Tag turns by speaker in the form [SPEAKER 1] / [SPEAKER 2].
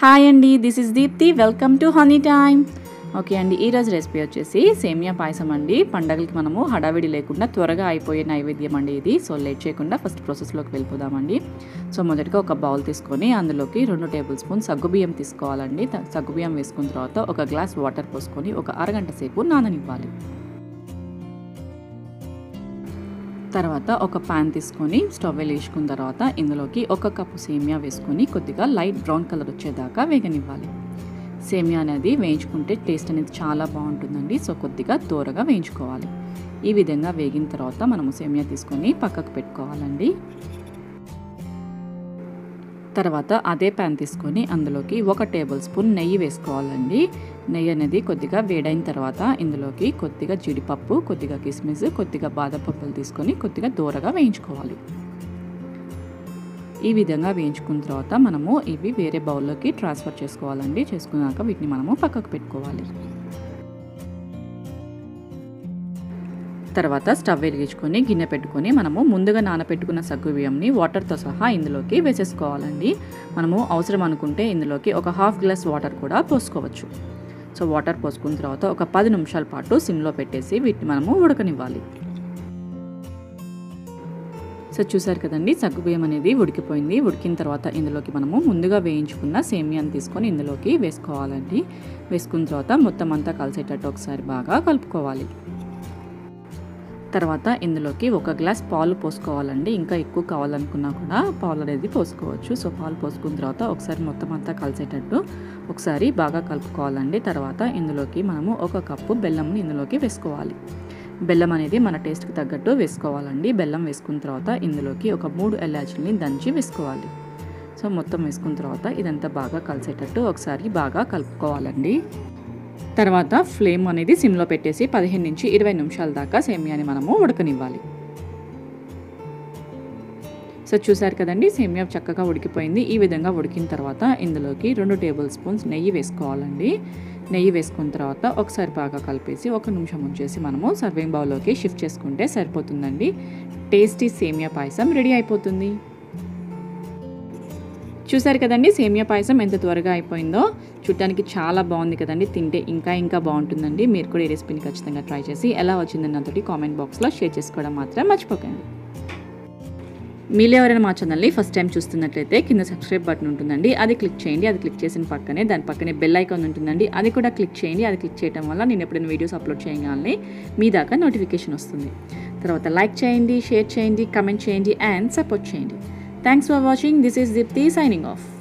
[SPEAKER 1] Hi అండి this is Deepti welcome to honey time okay అండి ఈరోజు రెసిపీ వచ్చేసి సేమియా పాయసం అండి. పండగలకి మనము హడావిడి లేకుండా త్వరగా అయిపోయే నైవేద్యం అండి ఇది. సో లేట్ చేయకుండా ఫస్ట్ ప్రాసెస్లోకి వెళ్ళిపోదామండి సో మొదటిగా ఒక బౌల్ తీసుకొని అందులోకి రెండు టేబుల్ స్పూన్ సగ్గుబియ్యం తీసుకోవాలండి. సగ్గుబియ్యం వేసుకున్న తర్వాత ఒక గ్లాస్ వాటర్ పోసుకొని ఒక అరగంట సేపు నాననివ్వాలి. తర్వాత ఒక పాన్ తీసుకొని స్టవ్ వేసుకున్న తర్వాత ఇందులోకి ఒక కప్పు సేమియా వేసుకొని కొద్దిగా లైట్ బ్రౌన్ కలర్ వచ్చేదాకా వేగనివ్వాలి. సేమియా అనేది వేయించుకుంటే టేస్ట్ అనేది చాలా బాగుంటుందండి. సో కొద్దిగా దూరగా వేయించుకోవాలి. ఈ విధంగా వేగిన తర్వాత మనము సేమియా తీసుకొని పక్కకు పెట్టుకోవాలండి. తర్వాత అదే ప్యాన్ తీసుకొని అందులోకి ఒక టేబుల్ స్పూన్ నెయ్యి వేసుకోవాలండి. నెయ్యి అనేది కొద్దిగా వేడైన తర్వాత ఇందులోకి కొద్దిగా జీడిపప్పు కొద్దిగా కిస్మిస్ కొద్దిగా బాదం పప్పులు తీసుకొని కొద్దిగా దూరగా వేయించుకోవాలి. ఈ విధంగా వేయించుకున్న తర్వాత మనము ఇవి వేరే బౌల్లోకి ట్రాన్స్ఫర్ చేసుకోవాలండి. చేసుకున్నాక వీటిని మనము పక్కకు పెట్టుకోవాలి. తర్వాత స్టవ్ వెలిగించుకొని గిన్నె పెట్టుకొని మనము ముందుగా నానబెట్టుకున్న సగ్గు బియ్యంని వాటర్తో సహా ఇందులోకి వేసేసుకోవాలండి. మనము అవసరం అనుకుంటే ఇందులోకి ఒక హాఫ్ గ్లాస్ వాటర్ కూడా పోసుకోవచ్చు. సో వాటర్ పోసుకున్న తర్వాత ఒక పది నిమిషాల పాటు సిమ్లో పెట్టేసి వీటిని మనము ఉడకనివ్వాలి. సో చూసారు కదండి సగ్గుబియ్యం అనేది ఉడికిపోయింది. ఉడికిన తర్వాత ఇందులోకి మనము ముందుగా వేయించుకున్న సేమియాని తీసుకొని ఇందులోకి వేసుకోవాలండి. వేసుకున్న తర్వాత మొత్తం అంతా కలిసేటట్టు ఒకసారి బాగా కలుపుకోవాలి. తర్వాత ఇందులోకి ఒక గ్లాస్ పాలు పోసుకోవాలండి. ఇంకా ఎక్కువ కావాలనుకున్నా కూడా పాలు అనేది పోసుకోవచ్చు. సో పాలు పోసుకున్న తర్వాత ఒకసారి మొత్తం అంతా కలిసేటట్టు ఒకసారి బాగా కలుపుకోవాలండి. తర్వాత ఇందులోకి మనము ఒక కప్పు బెల్లంని ఇందులోకి వేసుకోవాలి. బెల్లం అనేది మన టేస్ట్కి తగ్గట్టు వేసుకోవాలండి. బెల్లం వేసుకున్న తర్వాత ఇందులోకి ఒక మూడు ఎలాచీలని దంచి వేసుకోవాలి. సో మొత్తం వేసుకున్న తర్వాత ఇదంతా బాగా కలిసేటట్టు ఒకసారి బాగా కలుపుకోవాలండి. తర్వాత ఫ్లేమ్ అనేది సిమ్లో పెట్టేసి పదిహేను నుంచి ఇరవై నిమిషాల దాకా సేమియాని మనము ఉడకనివ్వాలి. సో చూసారు కదండి సేమియా చక్కగా ఉడికిపోయింది. ఈ విధంగా ఉడికిన తర్వాత ఇందులోకి రెండు టేబుల్ స్పూన్స్ నెయ్యి వేసుకోవాలండి. నెయ్యి వేసుకున్న తర్వాత ఒకసారి బాగా కలిపేసి ఒక నిమిషం ఉంచేసి మనము సర్వింగ్ బౌల్లోకి షిఫ్ట్ చేసుకుంటే సరిపోతుందండి. టేస్టీ సేమియా పాయసం రెడీ అయిపోతుంది. చూసారు కదండి సేమియా పాయసం ఎంత త్వరగా అయిపోయిందో. చూడటానికి చాలా బాగుంది కదండి తింటే ఇంకా ఇంకా బాగుంటుందండి. మీరు కూడా ఈ రెసిపీని ఖచ్చితంగా ట్రై చేసి ఎలా వచ్చిందని నాతోటి కామెంట్ బాక్స్లో షేర్ చేసుకోవడం మాత్రం మర్చిపోకండి. మీరు ఎవరైనా మా ఛానల్ని ఫస్ట్ టైం చూస్తున్నట్లయితే కింద సబ్స్క్రైబ్ బటన్ ఉంటుందండి అది క్లిక్ చేయండి అది క్లిక్ చేసిన పక్కనే దాని పక్కనే బెల్ ఐకాన్ ఉంటుందండి అది కూడా క్లిక్ చేయండి అది క్లిక్ చేయడం వల్ల నేను ఎప్పుడైనా వీడియోస్ అప్లోడ్ చేయగానే మీ దాకా నోటిఫికేషన్ వస్తుంది. తర్వాత లైక్ చేయండి షేర్ చేయండి కమెంట్ చేయండి అండ్ సపోర్ట్ చేయండి. Thanks for watching. This is Dipti signing off.